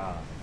God.